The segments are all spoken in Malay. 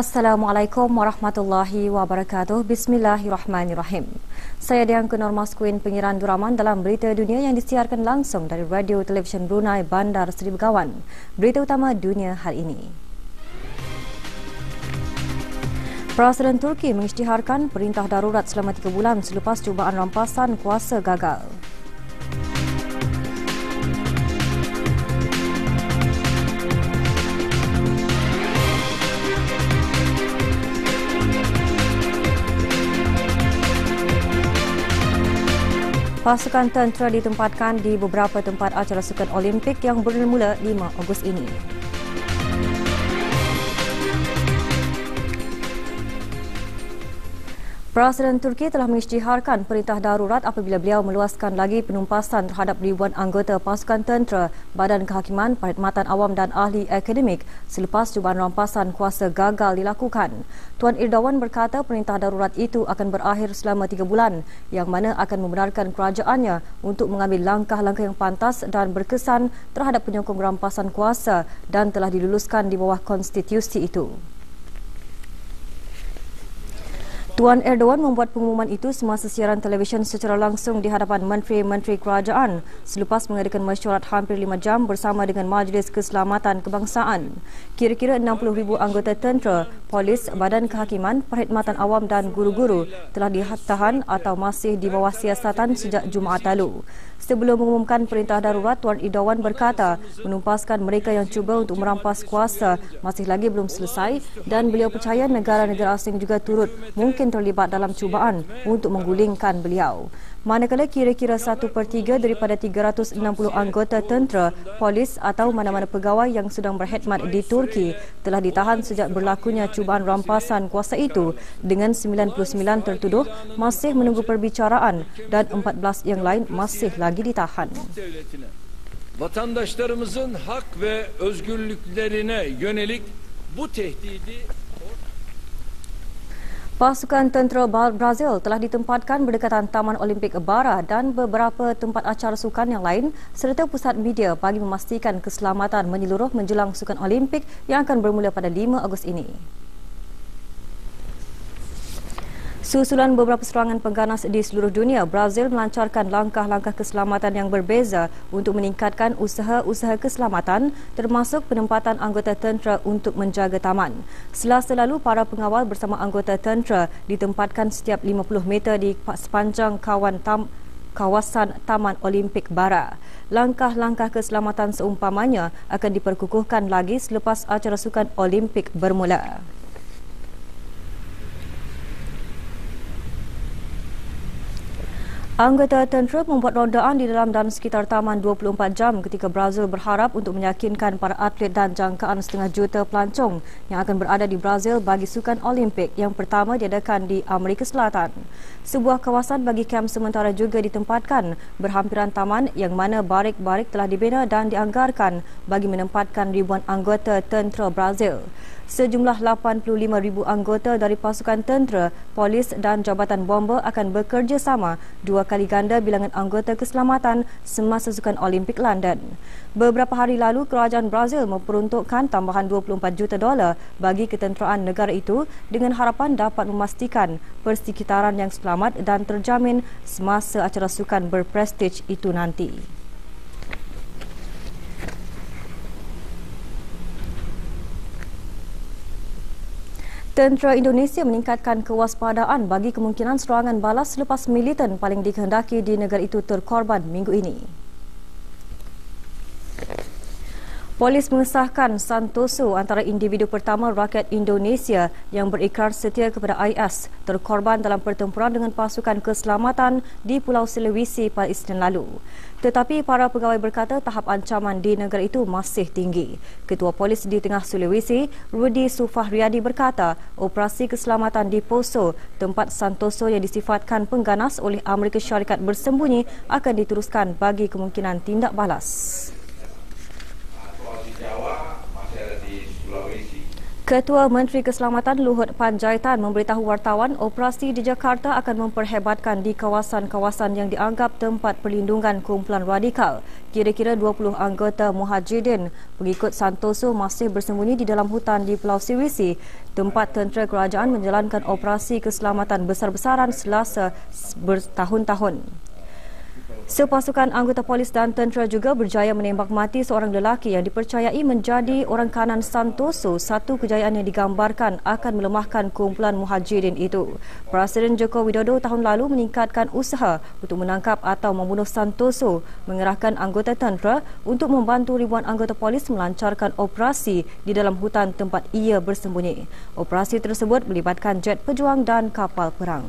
Assalamualaikum warahmatullahi wabarakatuh. Bismillahirrahmanirrahim. Saya Dian Kunor Maskuin pengiran duraman dalam berita dunia yang disiarkan langsung dari Radio Televisyen Brunei Bandar Seri Begawan. Berita utama dunia hari ini. Presiden Turki mengisytiharkan perintah darurat selama tiga bulan selepas cubaan rampasan kuasa gagal. Pasukan tentera ditempatkan di beberapa tempat acara sukan Olimpik yang bermula 5 Ogos ini. Presiden Turki telah mengisytiharkan perintah darurat apabila beliau meluaskan lagi penumpasan terhadap ribuan anggota pasukan tentera, badan kehakiman, perkhidmatan awam dan ahli akademik selepas cubaan rampasan kuasa gagal dilakukan. Tuan Erdogan berkata perintah darurat itu akan berakhir selama tiga bulan yang mana akan membenarkan kerajaannya untuk mengambil langkah-langkah yang pantas dan berkesan terhadap penyokong rampasan kuasa dan telah diluluskan di bawah konstitusi itu. Tuan Erdogan membuat pengumuman itu semasa siaran televisyen secara langsung di hadapan menteri-menteri kerajaan selepas mengadakan mesyuarat hampir lima jam bersama dengan Majlis Keselamatan Kebangsaan. Kira-kira 60,000 anggota tentera, polis, badan kehakiman, perkhidmatan awam dan guru-guru telah ditahan atau masih di bawah siasatan sejak Jumaat lalu. Sebelum mengumumkan perintah darurat, Tuan Idawan berkata menumpaskan mereka yang cuba untuk merampas kuasa masih lagi belum selesai dan beliau percaya negara-negara asing juga turut mungkin terlibat dalam cubaan untuk menggulingkan beliau manakala kira-kira satu per tiga daripada 360 anggota tentera, polis atau mana-mana pegawai yang sedang berkhidmat di Turki telah ditahan sejak berlakunya cubaan rampasan kuasa itu dengan 99 tertuduh masih menunggu perbicaraan dan 14 yang lain masih lagi ditahan. Vatandaşlarımızın hak ve özgürlüklerine yönelik bu tehdidi Pasukan tentera Brazil telah ditempatkan berdekatan Taman Olimpik Bara dan beberapa tempat acara sukan yang lain serta pusat media bagi memastikan keselamatan menyeluruh menjelang sukan Olimpik yang akan bermula pada 5 Ogos ini. Susulan beberapa serangan pengganas di seluruh dunia, Brazil melancarkan langkah-langkah keselamatan yang berbeza untuk meningkatkan usaha-usaha keselamatan termasuk penempatan anggota tentera untuk menjaga taman. Selasa lalu, para pengawal bersama anggota tentera ditempatkan setiap 50 meter di sepanjang kawan tam kawasan Taman Olimpik Bara. Langkah-langkah keselamatan seumpamanya akan diperkukuhkan lagi selepas acara sukan Olimpik bermula. Anggota tentera membuat rondaan di dalam dan sekitar taman 24 jam ketika Brazil berharap untuk meyakinkan para atlet dan jangkaan setengah juta pelancong yang akan berada di Brazil bagi sukan Olimpik yang pertama diadakan di Amerika Selatan. Sebuah kawasan bagi kem sementara juga ditempatkan berhampiran taman yang mana barik-barik telah dibina dan dianggarkan bagi menempatkan ribuan anggota tentera Brazil. Sejumlah 85,000 anggota dari pasukan tentera, polis dan jabatan bomba akan bekerjasama dua kali ganda bilangan anggota keselamatan semasa sukan Olimpik London. Beberapa hari lalu, kerajaan Brazil memperuntukkan tambahan 24 juta dolar bagi ketenteraan negara itu dengan harapan dapat memastikan persekitaran yang selamat dan terjamin semasa acara sukan berprestij itu nanti. Tentera Indonesia meningkatkan kewaspadaan bagi kemungkinan serangan balas selepas militan paling dikehendaki di negara itu terkorban minggu ini. Polis mengesahkan Santoso antara individu pertama rakyat Indonesia yang berikrar setia kepada IS terkorban dalam pertempuran dengan pasukan keselamatan di Pulau Sulawesi pada Isnin lalu. Tetapi para pegawai berkata tahap ancaman di negara itu masih tinggi. Ketua Polis di Tengah Sulawesi, Rudi Sufahriadi berkata, operasi keselamatan di Poso, tempat Santoso yang disifatkan pengganas oleh Amerika Syarikat bersembunyi akan diteruskan bagi kemungkinan tindak balas. Ketua Menteri Keselamatan Luhut Panjaitan memberitahu wartawan operasi di Jakarta akan memperhebatkan di kawasan-kawasan yang dianggap tempat perlindungan kumpulan radikal. Kira-kira 20 anggota Muhajirin pengikut Santoso masih bersembunyi di dalam hutan di Pulau Sirisi, tempat tentera kerajaan menjalankan operasi keselamatan besar-besaran selasa bertahun-tahun. Sepasukan anggota polis dan tentera juga berjaya menembak mati seorang lelaki yang dipercayai menjadi orang kanan Santoso, satu kejayaan yang digambarkan akan melemahkan kumpulan muhajirin itu. Presiden Joko Widodo tahun lalu meningkatkan usaha untuk menangkap atau membunuh Santoso, mengerahkan anggota tentera untuk membantu ribuan anggota polis melancarkan operasi di dalam hutan tempat ia bersembunyi. Operasi tersebut melibatkan jet pejuang dan kapal perang.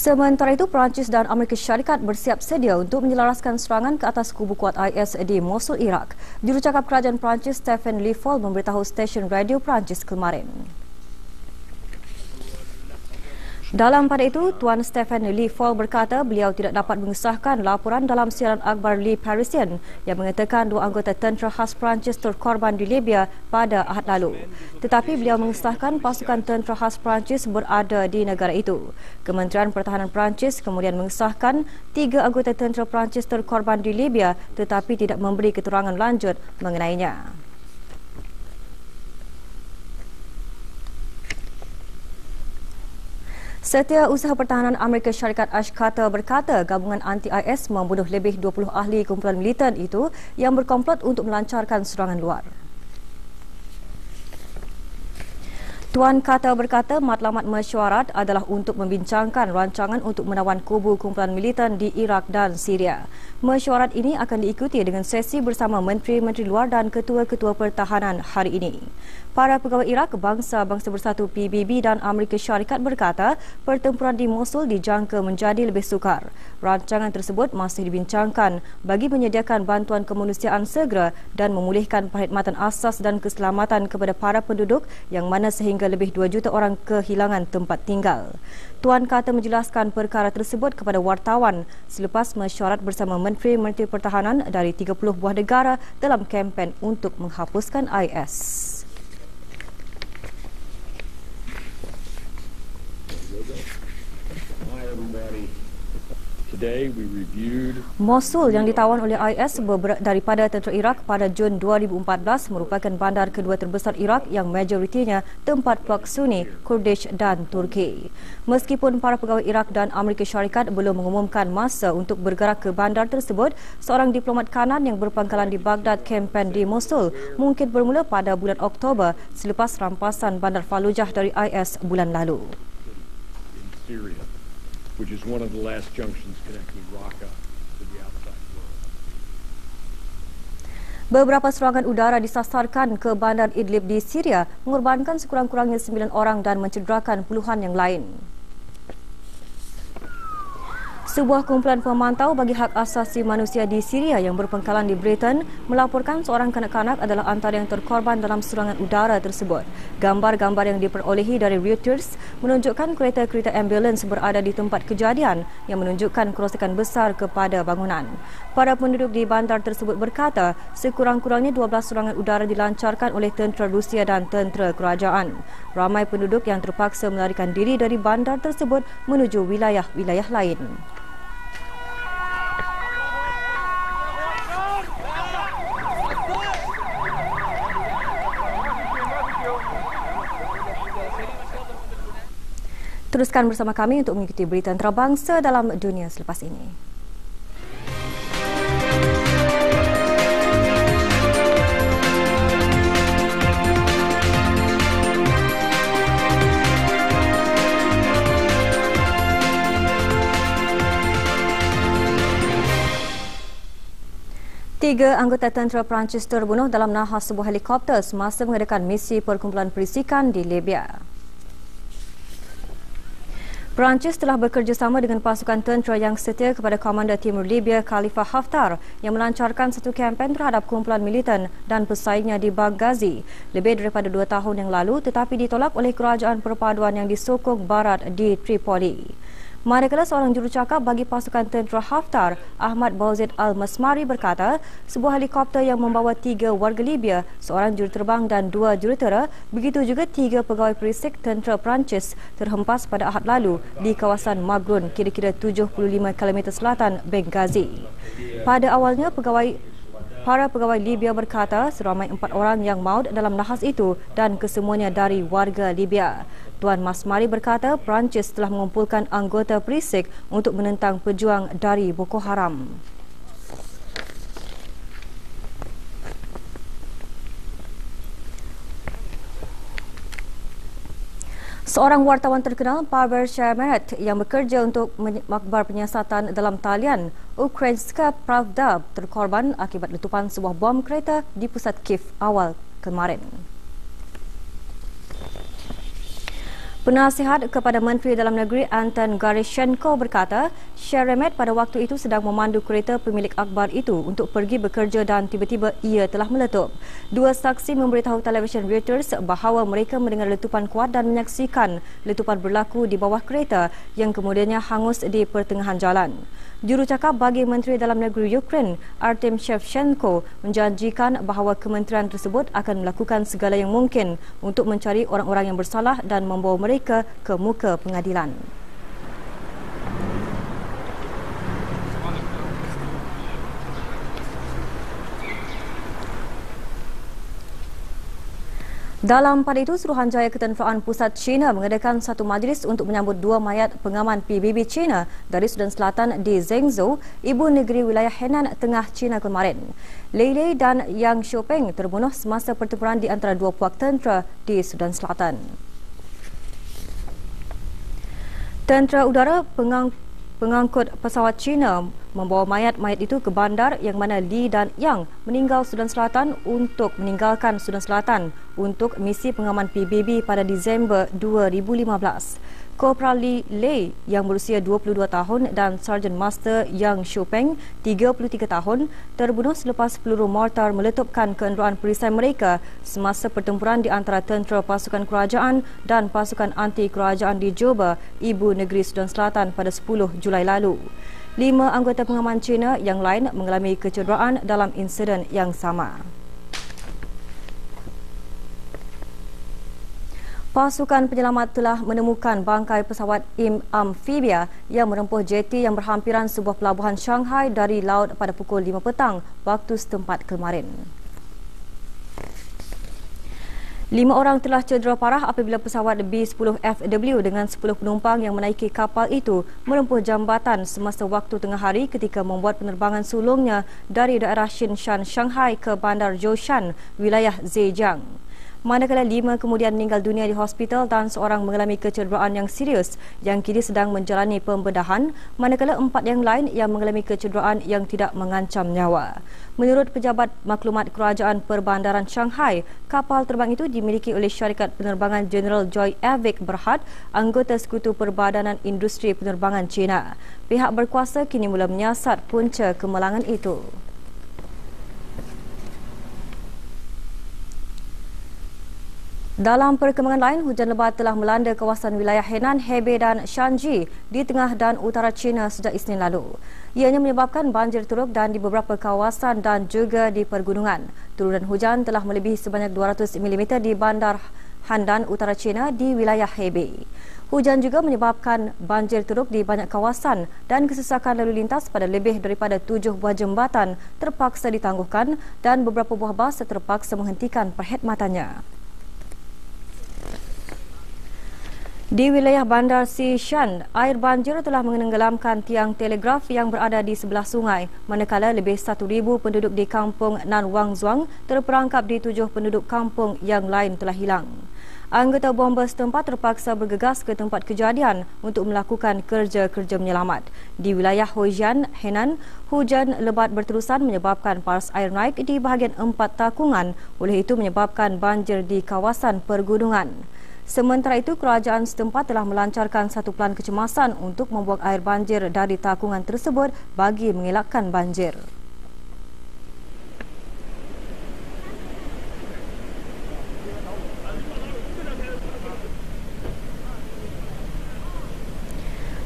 Sementara itu, Perancis dan Amerika Syarikat bersiap sedia untuk menyelaraskan serangan ke atas kubu kuat IS di Mosul, Iraq. Jurucakap Kerajaan Perancis Stephen Le Foll memberitahu stesen radio Perancis kemarin. Dalam pada itu, Tuan Stephen Lee Fall berkata beliau tidak dapat mengesahkan laporan dalam siaran akhbar Lee Parisien yang mengatakan dua anggota tentera khas Perancis terkorban di Libya pada Ahad lalu. Tetapi beliau mengesahkan pasukan tentera khas Perancis berada di negara itu. Kementerian Pertahanan Perancis kemudian mengesahkan tiga anggota tentera Perancis terkorban di Libya tetapi tidak memberi keterangan lanjut mengenainya. Setiausaha Pertahanan Amerika Syarikat Ash Carter berkata gabungan anti-IS membunuh lebih 20 ahli kumpulan militan itu yang berkomplot untuk melancarkan serangan luar. Tuan Carter berkata matlamat mesyuarat adalah untuk membincangkan rancangan untuk menawan kubu kumpulan militan di Iraq dan Syria. Mesyuarat ini akan diikuti dengan sesi bersama Menteri-Menteri Luar dan Ketua-Ketua Pertahanan hari ini. Para pegawai Iraq, Bangsa-Bangsa Bersatu PBB dan Amerika Syarikat berkata pertempuran di Mosul dijangka menjadi lebih sukar. Rancangan tersebut masih dibincangkan bagi menyediakan bantuan kemanusiaan segera dan memulihkan perkhidmatan asas dan keselamatan kepada para penduduk yang mana sehingga lebih 2 juta orang kehilangan tempat tinggal. Tuan kata menjelaskan perkara tersebut kepada wartawan selepas mesyuarat bersama Menteri-Menteri Pertahanan dari 30 buah negara dalam kempen untuk menghapuskan IS. Mosul yang ditawan oleh IS daripada tentera Iraq pada Jun 2014 merupakan bandar kedua terbesar Iraq yang majoritinya tempat puak Sunni, Kurdish dan Turki. Meskipun para pegawai Iraq dan Amerika Syarikat belum mengumumkan masa untuk bergerak ke bandar tersebut, seorang diplomat kanan yang berpangkalan di Baghdad kempen di Mosul mungkin bermula pada bulan Oktober selepas rampasan bandar Fallujah dari IS bulan lalu. Syria which is one of the last junctions connecting Raqqa to the outside world. Beberapa serangan udara disasarkan ke bandar Idlib di Syria mengorbankan sekurang-kurangnya sembilan orang dan mencederakan puluhan yang lain. Sebuah kumpulan pemantau bagi hak asasi manusia di Syria yang berpengkalan di Britain melaporkan seorang kanak-kanak adalah antara yang terkorban dalam serangan udara tersebut. Gambar-gambar yang diperolehi dari Reuters menunjukkan kereta-kereta ambulans berada di tempat kejadian yang menunjukkan kerosakan besar kepada bangunan. Para penduduk di bandar tersebut berkata sekurang-kurangnya 12 serangan udara dilancarkan oleh tentera Rusia dan tentera kerajaan. Ramai penduduk yang terpaksa melarikan diri dari bandar tersebut menuju wilayah-wilayah lain. Teruskan bersama kami untuk mengikuti berita antarabangsa dalam dunia selepas ini. Tiga anggota tentera Perancis terbunuh dalam nahas sebuah helikopter semasa mengadakan misi perkumpulan perisikan di Libya. Perancis telah bekerjasama dengan pasukan tentera yang setia kepada Komander Timur Libya Khalifa Haftar yang melancarkan satu kempen terhadap kumpulan militan dan pesaingnya di Benghazi lebih daripada dua tahun yang lalu tetapi ditolak oleh kerajaan perpaduan yang disokong barat di Tripoli. Manakala seorang jurucakap bagi pasukan tentera Haftar, Ahmad Bauzid Al-Masmari berkata, sebuah helikopter yang membawa tiga warga Libya, seorang juruterbang dan dua jurutera, begitu juga tiga pegawai perisik tentera Perancis terhempas pada Ahad lalu di kawasan Magrun, kira-kira 75 km selatan Benghazi. Pada awalnya, pegawai Para pegawai Libya berkata seramai empat orang yang maut dalam nahas itu dan kesemuanya dari warga Libya. Tuan Masmari berkata Perancis telah mengumpulkan anggota perisik untuk menentang pejuang dari Boko Haram. Seorang wartawan terkenal, Pavel Shemeret, yang bekerja untuk makbar penyiasatan dalam talian Ukrainska Pravda terkorban akibat letupan sebuah bom kereta di pusat Kiev awal kemarin. Penasihat kepada Menteri Dalam Negeri Anton Garishenko berkata, Sheremet pada waktu itu sedang memandu kereta pemilik akbar itu untuk pergi bekerja dan tiba-tiba ia telah meletup. Dua saksi memberitahu televisyen Reuters bahawa mereka mendengar letupan kuat dan menyaksikan letupan berlaku di bawah kereta yang kemudiannya hangus di pertengahan jalan. Jurucakap bagi Menteri Dalam Negeri Ukraine, Artem Shevchenko, menjanjikan bahawa kementerian tersebut akan melakukan segala yang mungkin untuk mencari orang-orang yang bersalah dan membawa mereka ke muka pengadilan. Dalam pada itu, Suruhanjaya Ketenteraan Pusat China mengadakan satu majlis untuk menyambut dua mayat pengaman PBB China dari Sudan Selatan di Zhengzhou, ibu negeri wilayah Henan Tengah China kemarin. Lei Lei dan Yang Xiaopeng terbunuh semasa pertempuran di antara dua puak tentera di Sudan Selatan. Tentera udara pengang pengangkut pesawat China membawa mayat-mayat itu ke bandar yang mana Li dan Yang meninggal Sudan Selatan untuk meninggalkan Sudan Selatan untuk misi pengaman PBB pada Disember 2015. Kopral Li Lei yang berusia 22 tahun dan Sarjan Master Yang Shupeng 33 tahun terbunuh selepas peluru mortar meletupkan kenderaan perisai mereka semasa pertempuran di antara tentera pasukan kerajaan dan pasukan anti kerajaan di Juba, ibu negeri Sudan Selatan pada 10 Julai lalu. Lima anggota pengaman China yang lain mengalami kecederaan dalam insiden yang sama. Pasukan penyelamat telah menemukan bangkai pesawat IM amfibia yang merempuh jeti yang berhampiran sebuah pelabuhan Shanghai dari laut pada pukul 5 petang waktu setempat kemarin. Lima orang telah cedera parah apabila pesawat B-10FW dengan 10 penumpang yang menaiki kapal itu merempuh jambatan semasa waktu tengah hari ketika membuat penerbangan sulungnya dari daerah Xinshan, Shanghai ke bandar Zhoushan, wilayah Zhejiang manakala lima kemudian meninggal dunia di hospital dan seorang mengalami kecederaan yang serius yang kini sedang menjalani pembedahan manakala empat yang lain yang mengalami kecederaan yang tidak mengancam nyawa. Menurut pejabat maklumat kerajaan perbandaran Shanghai, kapal terbang itu dimiliki oleh syarikat penerbangan General Joy Avic Berhad, anggota Sekutu Perbadanan Industri Penerbangan China. Pihak berkuasa kini mula menyiasat punca kemalangan itu. Dalam perkembangan lain, hujan lebat telah melanda kawasan wilayah Henan, Hebei dan Shanji di tengah dan utara China sejak Isnin lalu. Ianya menyebabkan banjir teruk dan di beberapa kawasan dan juga di pergunungan. Turunan hujan telah melebihi sebanyak 200 mm di bandar Handan, utara China di wilayah Hebei. Hujan juga menyebabkan banjir teruk di banyak kawasan dan kesesakan lalu lintas pada lebih daripada tujuh buah jembatan terpaksa ditangguhkan dan beberapa buah bas terpaksa menghentikan perkhidmatannya. Di wilayah bandar Sishan, air banjir telah menenggelamkan tiang telegraf yang berada di sebelah sungai, manakala lebih 1,000 penduduk di kampung Nan Wang Zuang terperangkap di tujuh penduduk kampung yang lain telah hilang. Anggota bomba setempat terpaksa bergegas ke tempat kejadian untuk melakukan kerja-kerja menyelamat. Di wilayah Hojian, Henan, hujan lebat berterusan menyebabkan paras air naik di bahagian empat takungan, oleh itu menyebabkan banjir di kawasan pergunungan. Sementara itu, kerajaan setempat telah melancarkan satu plan kecemasan untuk membuang air banjir dari takungan tersebut bagi mengelakkan banjir.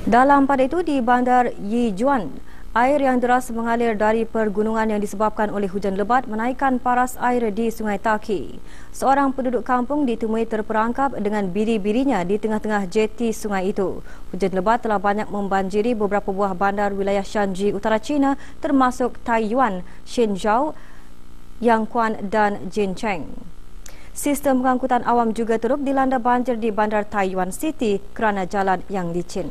Dalam pada itu di bandar Yijuan, air yang deras mengalir dari pergunungan yang disebabkan oleh hujan lebat menaikkan paras air di Sungai Taki. Seorang penduduk kampung ditemui terperangkap dengan biri-birinya di tengah-tengah jeti sungai itu. Hujan lebat telah banyak membanjiri beberapa buah bandar wilayah Shanji, Utara China termasuk Taiyuan, Shenzhou, Yangquan dan Jincheng. Sistem pengangkutan awam juga teruk dilanda banjir di bandar Taiwan City kerana jalan yang licin.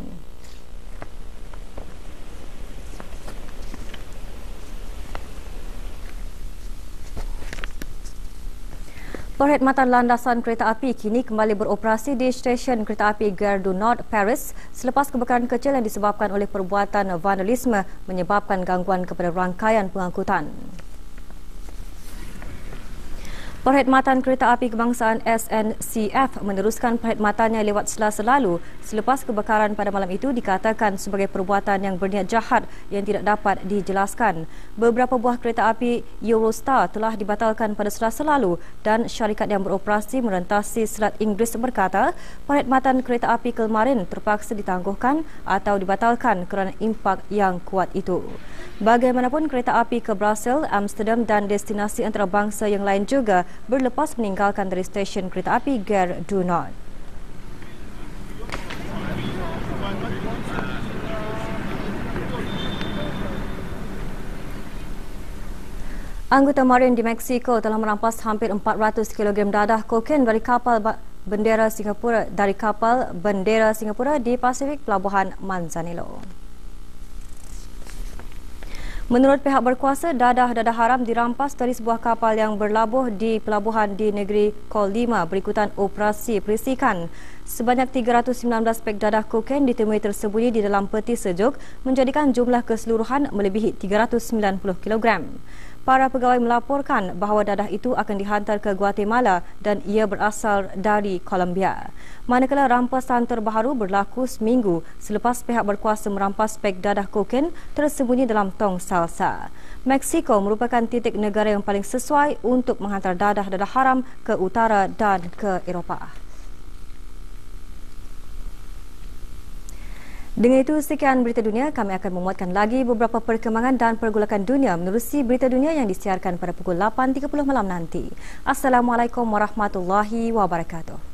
Perkhidmatan landasan kereta api kini kembali beroperasi di stesen kereta api Gare du Nord, Paris selepas kebakaran kecil yang disebabkan oleh perbuatan vandalisme menyebabkan gangguan kepada rangkaian pengangkutan. Perkhidmatan Kereta Api Kebangsaan SNCF meneruskan perkhidmatannya lewat selasa lalu selepas kebakaran pada malam itu dikatakan sebagai perbuatan yang berniat jahat yang tidak dapat dijelaskan. Beberapa buah kereta api Eurostar telah dibatalkan pada selasa lalu dan syarikat yang beroperasi merentasi Selat Inggeris berkata perkhidmatan kereta api kemarin terpaksa ditangguhkan atau dibatalkan kerana impak yang kuat itu. Bagaimanapun kereta api ke Brussels, Amsterdam dan destinasi antarabangsa yang lain juga berlepas meninggalkan dari stesen kereta api Gare du Nord. Anggota Marin di Mexico telah merampas hampir 400 kg dadah kokain dari kapal bendera Singapura dari kapal bendera Singapura di Pasifik Pelabuhan Manzanillo. Menurut pihak berkuasa, dadah-dadah haram dirampas dari sebuah kapal yang berlabuh di pelabuhan di negeri Kolima berikutan operasi perisikan. Sebanyak 319 pek dadah kokain ditemui tersembunyi di dalam peti sejuk menjadikan jumlah keseluruhan melebihi 390 kilogram. Para pegawai melaporkan bahawa dadah itu akan dihantar ke Guatemala dan ia berasal dari Colombia. Manakala rampasan terbaru berlaku seminggu selepas pihak berkuasa merampas pek dadah kokain tersembunyi dalam tong salsa. Meksiko merupakan titik negara yang paling sesuai untuk menghantar dadah-dadah haram ke utara dan ke Eropah. Dengan itu, sekian berita dunia. Kami akan memuatkan lagi beberapa perkembangan dan pergolakan dunia menerusi berita dunia yang disiarkan pada pukul 8.30 malam nanti. Assalamualaikum warahmatullahi wabarakatuh.